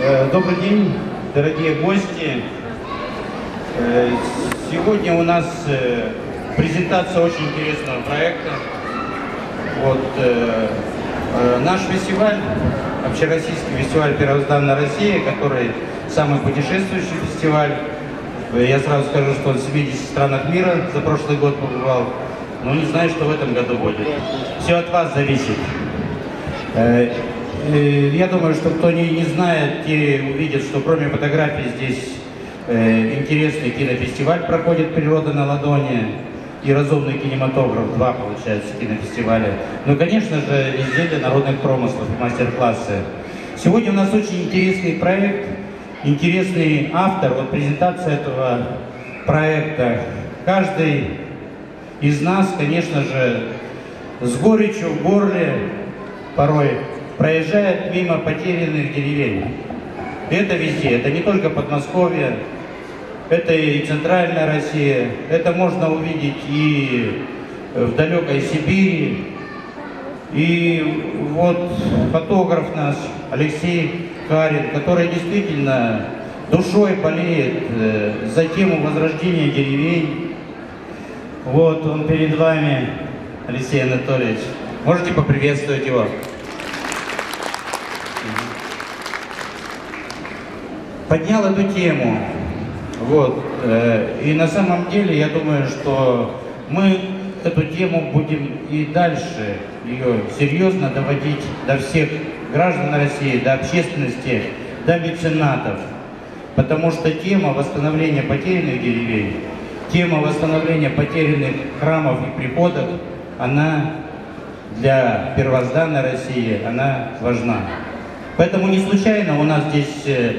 Э, добрый день, дорогие гости. Э, сегодня у нас э, презентация очень интересного проекта. Вот, наш фестиваль, общероссийский фестиваль «Первозданная Россия», который самый путешествующий фестиваль. Я сразу скажу, что он в 70 странах мира за прошлый год побывал. Но не знаю, что в этом году будет. Все от вас зависит. Э, я думаю, что кто не, не знает, те увидят, что кроме фотографий здесь э, интересный кинофестиваль проходит «Природа на ладони» и «Разумный кинематограф», два, получается, кинофестиваля. Ну, конечно же, изделия народных промыслов и мастер-классы. Сегодня у нас очень интересный проект, интересный автор. Вот презентация этого проекта. Каждый из нас, конечно же, с горечью в горле порой проезжает мимо потерянных деревень. Это везде, это не только Подмосковье, это и центральная Россия, это можно увидеть и в далекой Сибири. И вот фотограф наш Алексей Карин, который действительно душой болеет э, за тему возрождения деревень. Вот он перед вами, Алексей Анатольевич. Можете поприветствовать его? Поднял эту тему. Вот. Э, и на самом деле я думаю, что мы эту тему будем и дальше ее серьезно доводить до всех граждан России, до общественности, до меценатов. Потому что тема восстановления потерянных деревень, тема восстановления потерянных храмов и приходов, она для первозданной России, она важна. Поэтому не случайно у нас здесь э,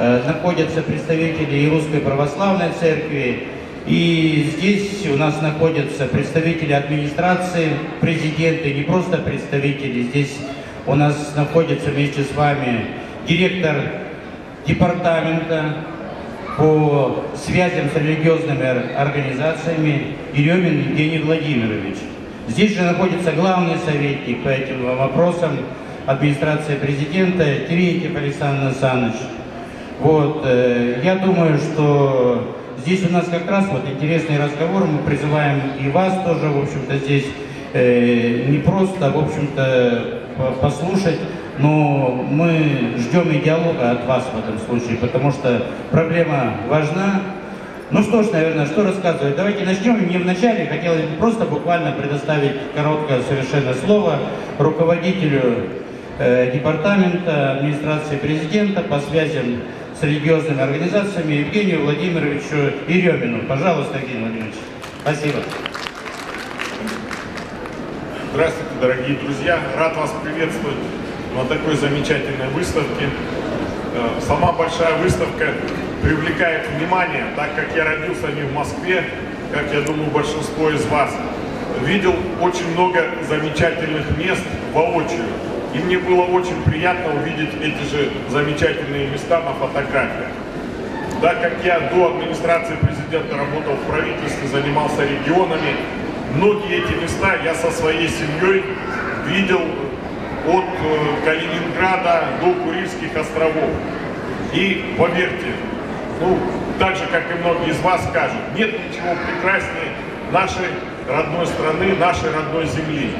находятся представители и Русской Православной Церкви, и здесь у нас находятся представители администрации президента, и не просто представители, здесь у нас находится вместе с вами директор департамента по связям с религиозными организациями Еремин Евгений Владимирович. Здесь же находится главный советник по этим вопросам администрации президента Терентьев Александр Александрович. Вот, э, я думаю, что здесь у нас как раз вот интересный разговор, мы призываем и вас тоже, в общем-то, здесь э, не просто, в общем-то, послушать, но мы ждем и диалога от вас в этом случае, потому что проблема важна. Ну что ж, наверное, что рассказывать? Давайте начнем. Не вначале хотелось бы просто буквально предоставить короткое совершенно слово руководителю э, департамента администрации президента по связям с религиозными организациями Евгению Владимировичу Еремину. Пожалуйста, Евгений Владимирович. Спасибо. Здравствуйте, дорогие друзья. Рад вас приветствовать на такой замечательной выставке. Э, сама большая выставка привлекает внимание, так как я родился не в Москве, как я думаю большинство из вас, видел очень много замечательных мест воочию. И мне было очень приятно увидеть эти же замечательные места на фотографиях. Так как я до администрации президента работал в правительстве, занимался регионами, многие эти места я со своей семьей видел от э, Калининграда до Курильских островов. И поверьте, ну, так же, как и многие из вас скажут, нет ничего прекраснее нашей родной страны, нашей родной земли.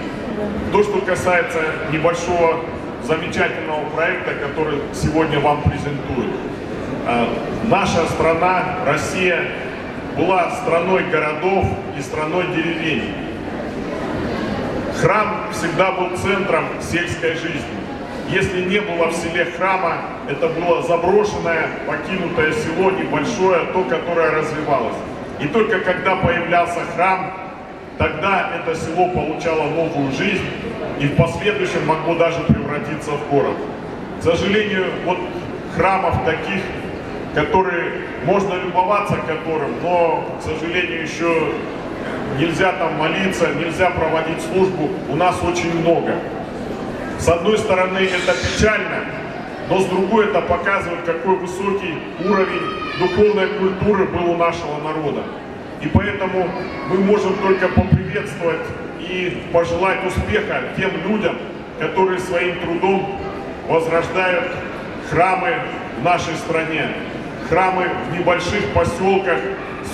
То, что касается небольшого замечательного проекта, который сегодня вам презентую. А, наша страна, Россия, была страной городов и страной деревень. Храм всегда был центром сельской жизни. Если не было в селе храма, это было заброшенное, покинутое село, небольшое, то, которое развивалось. И только когда появлялся храм, Тогда это село получало новую жизнь и в последующем могло даже превратиться в город. К сожалению, вот храмов таких, которые можно любоваться которым, но, к сожалению, еще нельзя там молиться, нельзя проводить службу, у нас очень много. С одной стороны, это печально, но с другой это показывает, какой высокий уровень духовной культуры был у нашего народа. И поэтому мы можем только поприветствовать и пожелать успеха тем людям, которые своим трудом возрождают храмы в нашей стране, храмы в небольших поселках,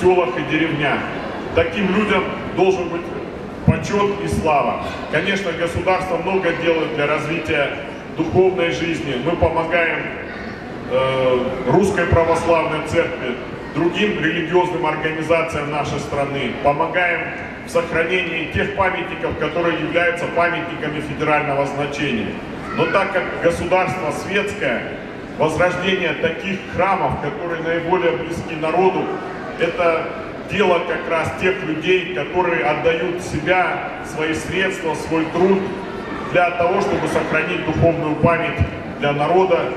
селах и деревнях. Таким людям должен быть почет и слава. Конечно, государство много делает для развития духовной жизни. Мы помогаем э, Русской Православной Церкви, другим религиозным организациям нашей страны, помогаем в сохранении тех памятников, которые являются памятниками федерального значения. Но так как государство светское, возрождение таких храмов, которые наиболее близки народу, это дело как раз тех людей, которые отдают себя, свои средства, свой труд для того, чтобы сохранить духовную память для народа,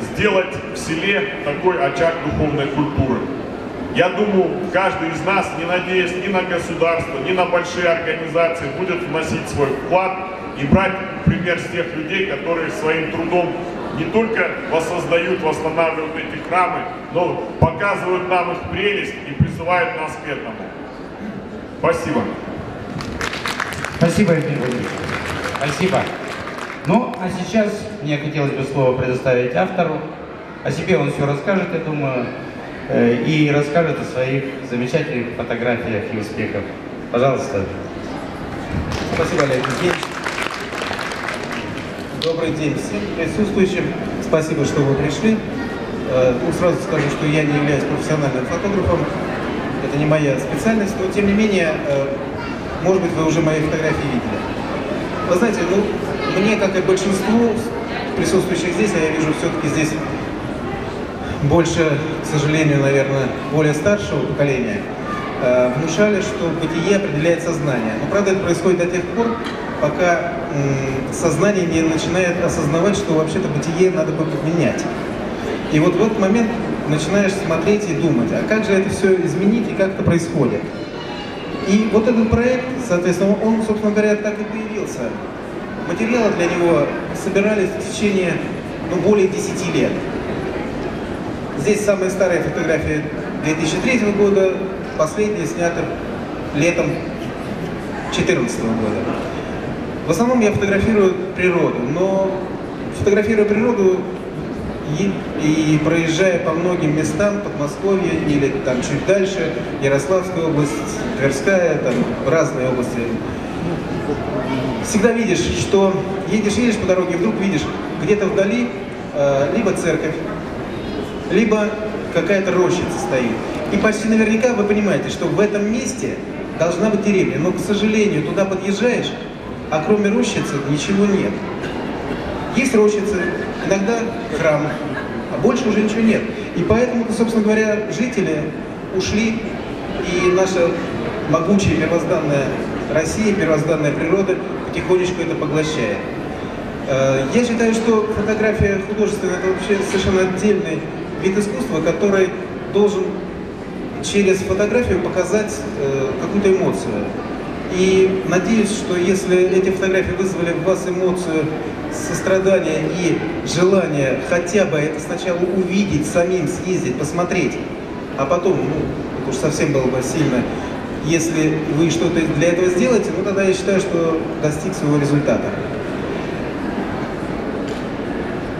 сделать в селе такой очаг духовной культуры. Я думаю, каждый из нас, не надеясь ни на государство, ни на большие организации, будет вносить свой вклад и брать пример с тех людей, которые своим трудом не только воссоздают, восстанавливают эти храмы, но показывают нам их прелесть и призывают нас к этому. Спасибо. Спасибо, Евгений Владимирович. Спасибо. Ну, а сейчас мне хотелось бы слово предоставить автору. О себе он все расскажет, я думаю, э, и расскажет о своих замечательных фотографиях и успехах. Пожалуйста. Спасибо, Олег Евгеньевич. Добрый день всем присутствующим. Спасибо, что вы пришли. Э, ну, сразу скажу, что я не являюсь профессиональным фотографом. Это не моя специальность, но тем не менее, э, может быть, вы уже мои фотографии видели. Вы знаете, ну, мне, как и большинству присутствующих здесь, а я вижу все-таки здесь больше, к сожалению, наверное, более старшего поколения, э, внушали, что бытие определяет сознание. Но правда это происходит до тех пор, пока сознание не начинает осознавать, что вообще-то бытие надо бы менять. И вот в этот момент начинаешь смотреть и думать, а как же это все изменить и как это происходит. И вот этот проект, соответственно, он, собственно говоря, так и появился. Материалы для него собирались в течение ну, более 10 лет. Здесь самая старая фотография 2003 года, последняя снята летом 2014 года. В основном я фотографирую природу, но фотографируя природу и, и проезжая по многим местам, Подмосковье или там чуть дальше, Ярославская область, Тверская, там разные области, всегда видишь, что едешь, едешь по дороге, вдруг видишь где-то вдали э, либо церковь, либо какая-то рощица стоит. И почти наверняка вы понимаете, что в этом месте должна быть деревня. Но, к сожалению, туда подъезжаешь, а кроме рощицы ничего нет. Есть рощицы, иногда храмы, а больше уже ничего нет. И поэтому, собственно говоря, жители ушли, и наша могучая первозданная Россия, первозданная природа потихонечку это поглощает. Э, я считаю, что фотография художественная – это вообще совершенно отдельный вид искусства, который должен через фотографию показать э, какую-то эмоцию. И надеюсь, что если эти фотографии вызвали в вас эмоцию сострадания и желание хотя бы это сначала увидеть, самим съездить, посмотреть, а потом, ну, уж совсем было бы сильно, если вы что-то для этого сделаете, ну тогда я считаю, что достиг своего результата.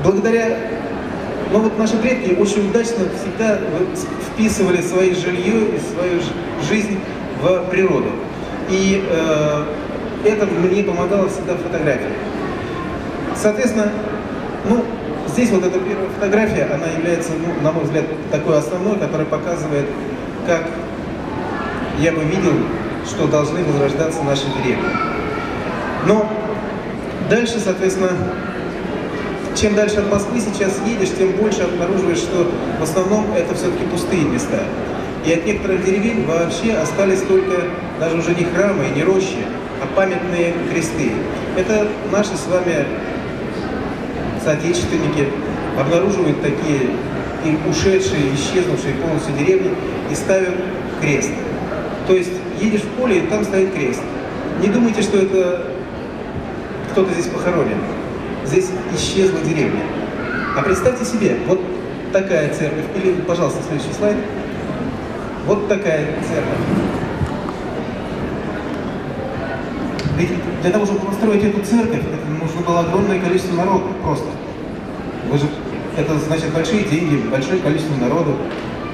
Благодаря, ну вот наши предки очень удачно всегда вписывали свое жилье и свою жизнь в природу. И э, это мне помогало всегда фотография. Соответственно, ну, здесь вот эта первая фотография, она является, ну, на мой взгляд, такой основной, которая показывает, как я бы видел, что должны возрождаться наши деревни. Но дальше, соответственно, чем дальше от Москвы сейчас едешь, тем больше обнаруживаешь, что в основном это все-таки пустые места. И от некоторых деревень вообще остались только даже уже не храмы и не рощи, а памятные кресты. Это наши с вами соотечественники обнаруживают такие и ушедшие, исчезнувшие полностью деревни и ставят крест. То есть едешь в поле, и там стоит крест. Не думайте, что это кто-то здесь похоронен. Здесь исчезла деревня. А представьте себе, вот такая церковь, или, пожалуйста, следующий слайд. Вот такая церковь. Ведь для того, чтобы построить эту церковь, нужно было огромное количество народа просто. Вы же это значит большие деньги, большое количество народу.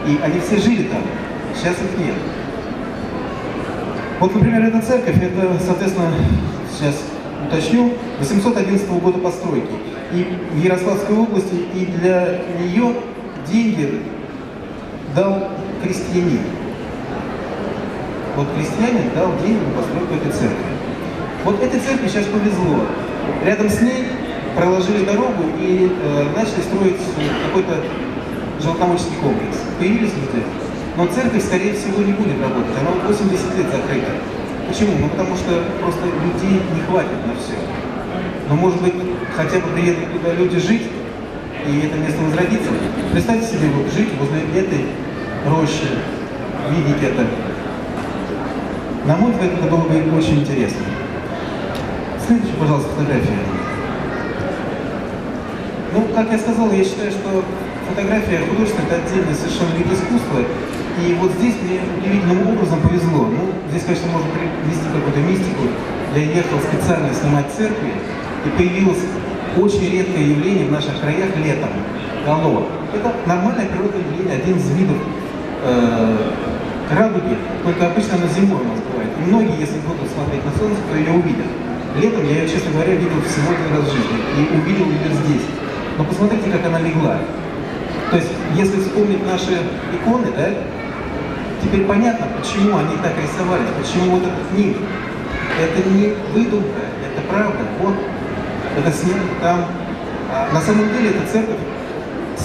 И они все жили там. Сейчас их нет. Вот, например, эта церковь, это, соответственно, сейчас уточню, 811 года постройки. И в Ярославской области, и для нее деньги дал крестьянин. Вот крестьянин дал деньги на постройку этой церкви. Вот этой церкви сейчас повезло. Рядом с ней проложили дорогу и э, начали строить какой-то животноводческий комплекс. Появились люди. Но церковь, скорее всего, не будет работать. Она 80 лет закрыта. Почему? Ну потому что просто людей не хватит на все. Но может быть хотя бы приедут туда люди жить, и это место возродится. Представьте себе, вот жить возле этой рощи, видеть это. На мой взгляд, это было бы очень интересно. Следующая, пожалуйста, фотография. Ну, как я сказал, я считаю, что фотография художественная – это отдельный совершенно вид искусства. И вот здесь мне удивительным образом повезло. Ну, здесь, конечно, можно привести какую-то мистику. Я ехал специально снимать церкви, и появилось очень редкое явление в наших краях летом – гало. Это нормальное природное явление, один из видов э, радуги, только обычно она зимой у нас бывает. И многие, если будут смотреть на солнце, то ее увидят. Летом я ее, честно говоря, видел всего один раз в жизни и увидел ее здесь. Но посмотрите, как она легла. То есть, если вспомнить наши иконы, да, теперь понятно, почему они так рисовались, почему вот этот нимб. Это не выдумка, это правда. Вот, это снимок там. А на самом деле, это церковь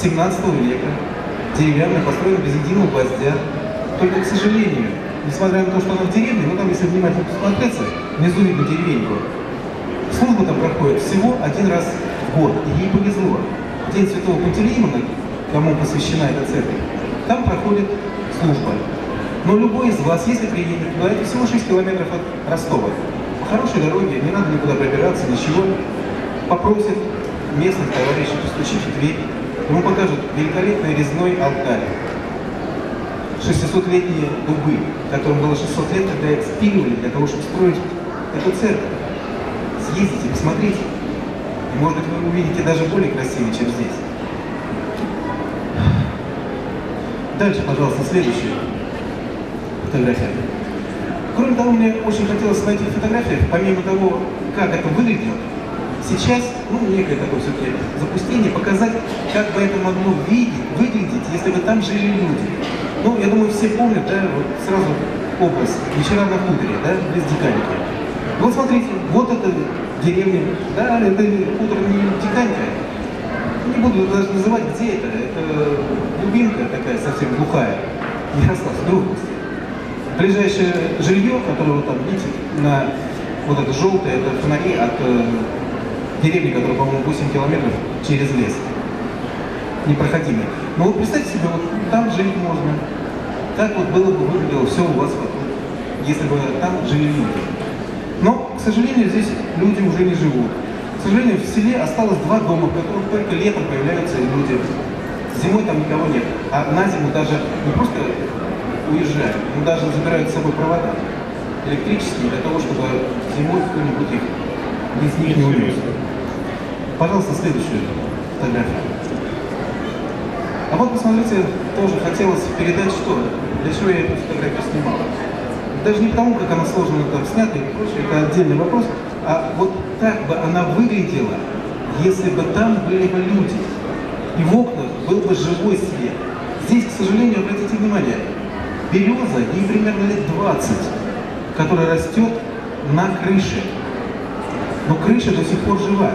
17 века, деревянная, построена без единого гвоздя. Только, к сожалению, несмотря на то, что она в деревне, ну там, если внимательно посмотреться, внизу видно деревеньку. Служба там проходит всего один раз в год, и ей повезло. День Святого Пантелеимона, кому посвящена эта церковь, там проходит служба. Но любой из вас, если приедет туда, это всего 6 километров от Ростова. По хорошей дороге, не надо никуда пробираться, ничего. Попросит местных товарищей постучить в дверь. Ему покажут великолепный резной алтарь. 600-летние дубы, которым было 600 лет, когда их спиливали для того, чтобы строить эту церковь. Съездите, посмотрите. И, может быть, вы увидите даже более красивее, чем здесь. Дальше, пожалуйста, следующая фотография. Кроме того, мне очень хотелось на этих фотографиях, помимо того, как это выглядит, сейчас, ну, некое такое все-таки запустение, показать, как бы это могло выглядеть, если бы там жили люди. Ну, я думаю, все помнят, да, вот сразу образ «Вечера на хуторе», да, без Диканьки. Вот смотрите, вот это деревня, да, это хутор не Диканька, не буду даже называть, где это, это глубинка такая совсем глухая, Ярославская область. Ближайшее жилье, которое вот там, видите, на вот это желтое, это фонари от э, деревни, которая, по-моему, 8 километров через лес. Непроходимый. Но вот представьте себе, вот там жить можно. Как вот было бы выглядело все у вас если бы там жили люди. Но, к сожалению, здесь люди уже не живут. К сожалению, в селе осталось два дома, в которых только летом появляются люди. Зимой там никого нет. А на зиму даже не просто уезжают, но даже забирают с собой провода электрические для того, чтобы зимой кто-нибудь их без них не увез. Пожалуйста, следующую фотографию. А вот посмотрите, тоже хотелось передать что, для чего я эту фотографию снимал. Даже не потому, как она сложно там снята и прочее, это отдельный вопрос, а вот как бы она выглядела, если бы там были бы люди, и в окнах был бы живой свет. Здесь, к сожалению, обратите внимание, береза, ей примерно лет 20, которая растет на крыше. Но крыша до сих пор жива.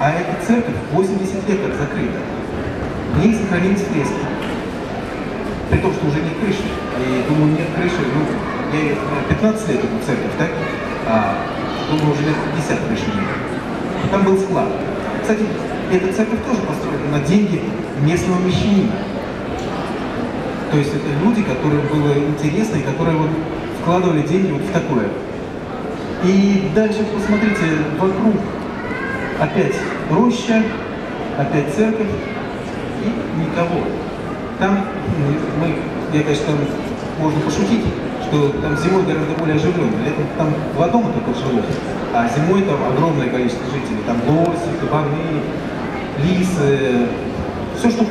А эта церковь 80 лет как закрыта. В ней сохранились фрески. При том, что уже нет крыши. И думаю, нет крыши, ну, я 15 лет эту церковь, так? А, думаю, уже лет 50 крыши нет. Там был склад. Кстати, эта церковь тоже построена на деньги местного мещанина. То есть это люди, которым было интересно и которые вот вкладывали деньги вот в такое. И дальше посмотрите вокруг. Опять роща, опять церковь и никого. Там мы, я, конечно, там можно пошутить, что там зимой гораздо более оживленно. Летом там два дома только живут, а зимой там огромное количество жителей. Там лоси, кабаны, лисы, все, что